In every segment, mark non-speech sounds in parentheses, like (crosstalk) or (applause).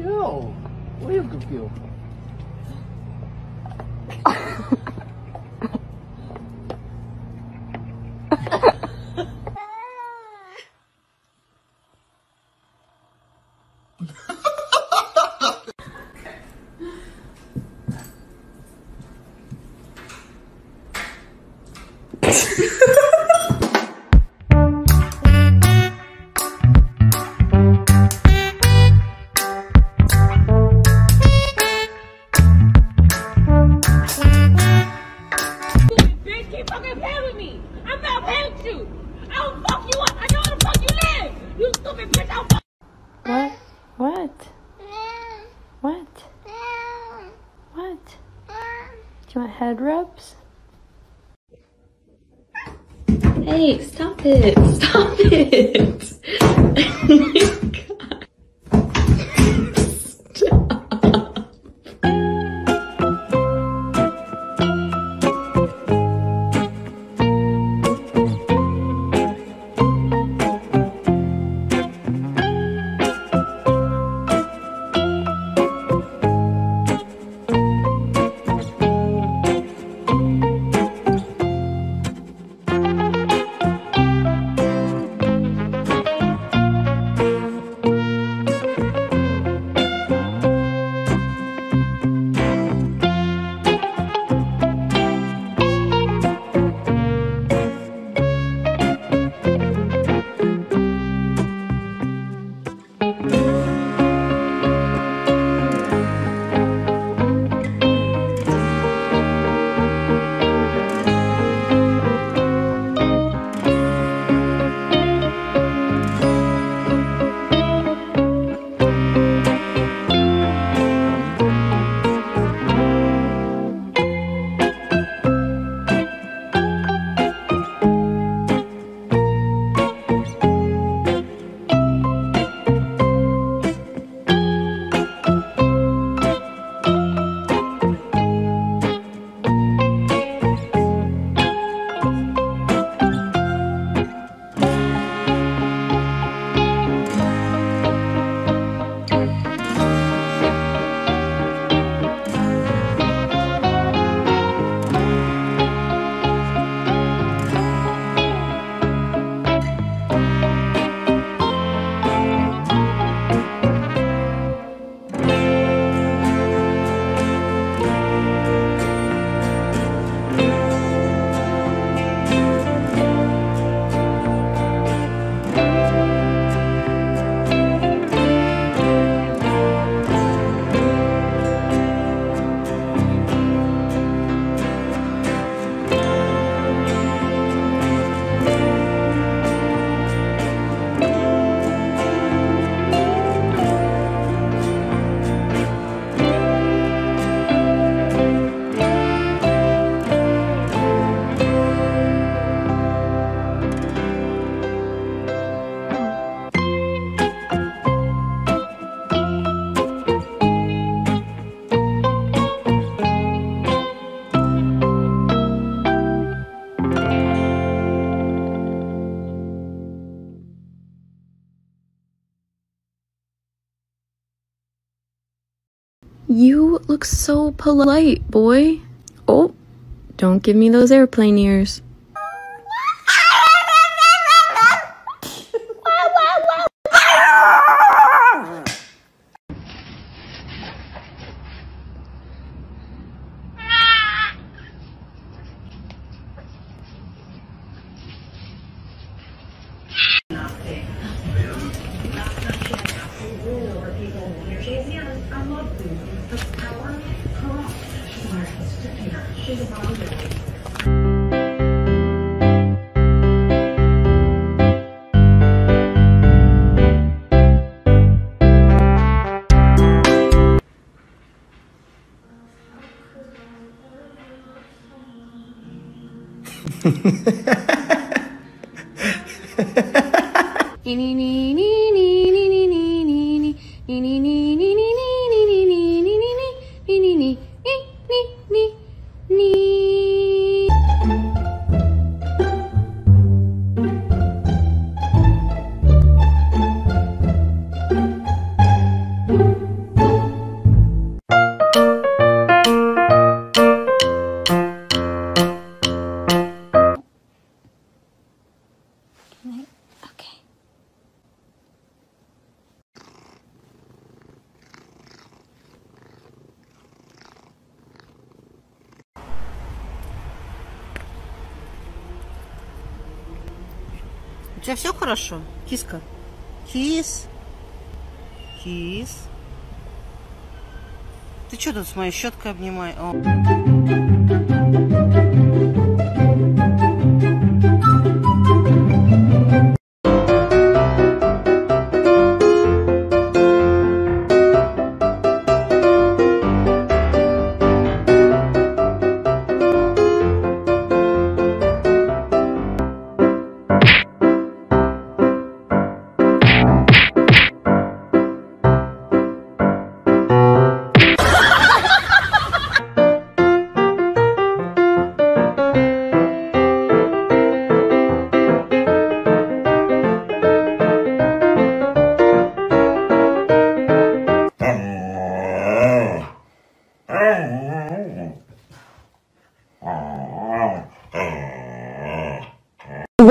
Yo, what is the feel? Bitch, What? What? What? What? Do you want head rubs? Hey, stop it! Stop it! (laughs) Oh You look so polite, boy. Oh, don't give me those airplane ears. Nee, nee, nee, nee. Тебя все хорошо? Киска? Кис? Кис? Ты что тут с моей щеткой обнимай? О.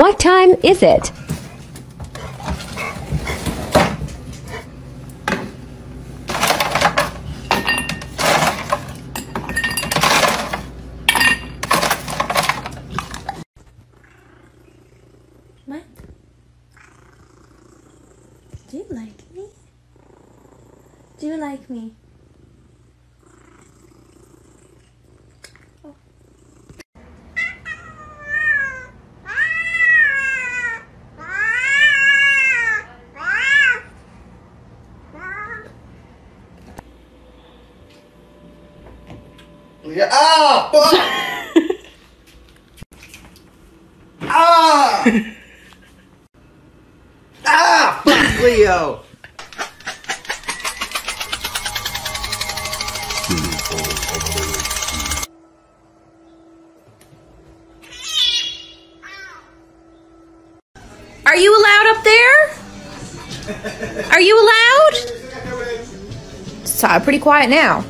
What time is it? What? Do you like me? Do you like me? Yeah. Ah! Fuck! (laughs) ah! ah! Fuck, Leo! Are you allowed up there? Are you allowed? It's uh, pretty quiet now.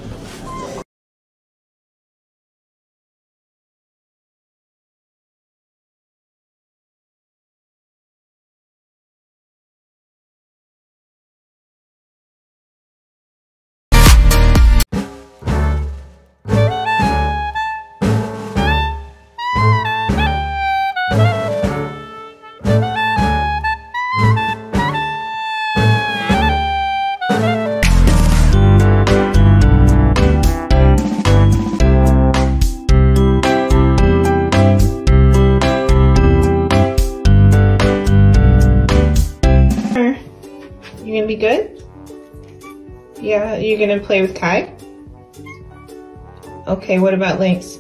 You gonna play with Kai? Okay, what about Lynx?